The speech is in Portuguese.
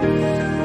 Música